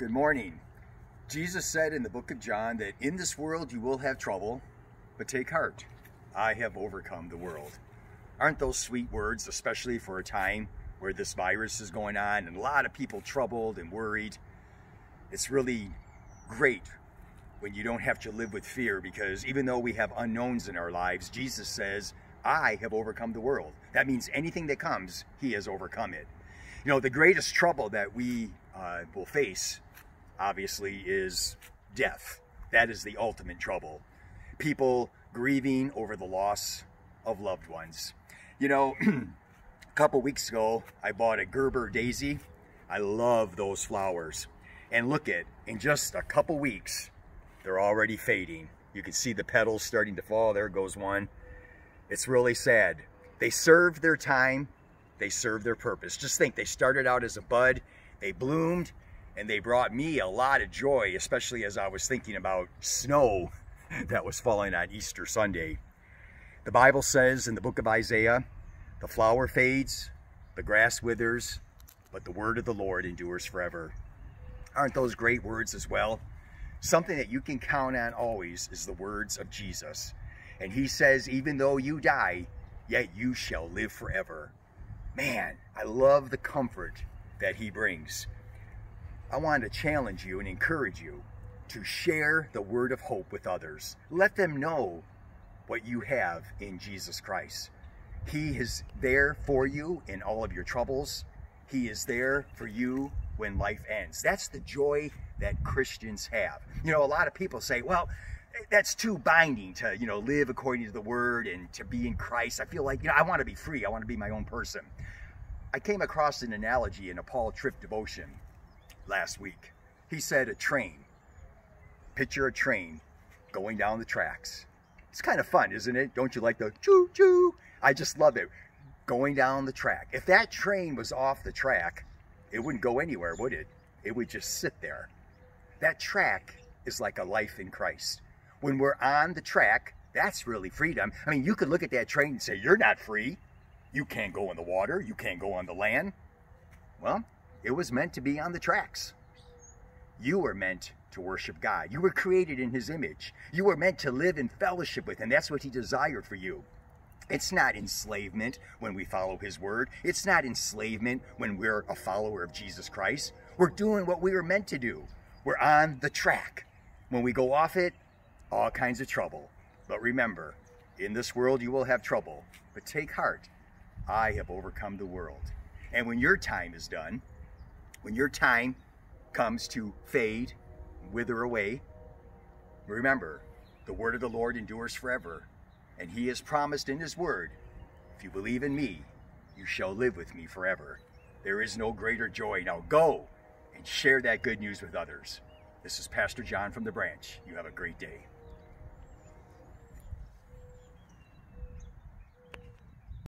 Good morning. Jesus said in the book of John that in this world you will have trouble, but take heart. I have overcome the world. Aren't those sweet words, especially for a time where this virus is going on and a lot of people troubled and worried? It's really great when you don't have to live with fear because even though we have unknowns in our lives, Jesus says, I have overcome the world. That means anything that comes, he has overcome it. You know, the greatest trouble that we uh, will face, obviously, is death. That is the ultimate trouble. People grieving over the loss of loved ones. You know, a couple weeks ago, I bought a Gerber daisy. I love those flowers. And look at, in just a couple weeks, they're already fading. You can see the petals starting to fall. There goes one. It's really sad. They served their time. They served their purpose. Just think, they started out as a bud. They bloomed and they brought me a lot of joy, especially as I was thinking about snow that was falling on Easter Sunday. The Bible says in the book of Isaiah, the flower fades, the grass withers, but the word of the Lord endures forever. Aren't those great words as well? Something that you can count on always is the words of Jesus. And he says, even though you die, yet you shall live forever. Man, I love the comfort that he brings. I want to challenge you and encourage you to share the word of hope with others. Let them know what you have in Jesus Christ. He is there for you in all of your troubles. He is there for you when life ends. That's the joy that Christians have. You know, a lot of people say, well, that's too binding to, you know, live according to the word and to be in Christ. I feel like, you know, I want to be free. I want to be my own person. I came across an analogy in a Paul Tripp devotion last week. He said a train. Picture a train going down the tracks. It's kind of fun, isn't it? Don't you like the choo choo? I just love it. Going down the track. If that train was off the track, it wouldn't go anywhere, would it? It would just sit there. That track is like a life in Christ. When we're on the track, that's really freedom. I mean, you could look at that train and say, You're not free. You can't go in the water. You can't go on the land. Well, it was meant to be on the tracks. You were meant to worship God. You were created in His image. You were meant to live in fellowship with Him. That's what He desired for you. It's not enslavement when we follow His word. It's not enslavement when we're a follower of Jesus Christ. We're doing what we were meant to do. We're on the track. When we go off it, all kinds of trouble. But remember, in this world you will have trouble. But take heart. I have overcome the world. And when your time is done, when your time comes to fade, wither away, remember, the word of the Lord endures forever. And he has promised in his word, if you believe in me, you shall live with me forever. There is no greater joy. Now go and share that good news with others. This is Pastor John from the branch. You have a great day.